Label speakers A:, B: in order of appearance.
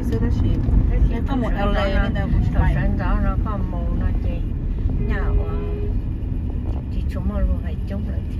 A: ngày xưa đó chị có một eo lê nên là cũng
B: đầu
A: phải.
B: sáng đó nó có màu nó chị nhà chị chúng mà luôn phải chống lại chị